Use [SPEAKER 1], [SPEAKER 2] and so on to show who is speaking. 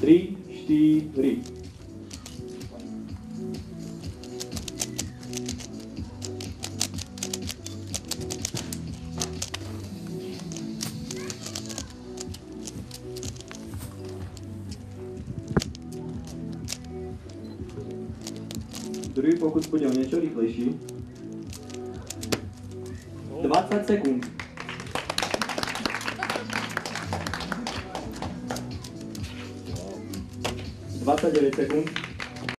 [SPEAKER 1] 3, 4. Druhý pokus bude o niečo rýchlejší. 20 sekúnd. Dvadsaťdeväť sekúnd.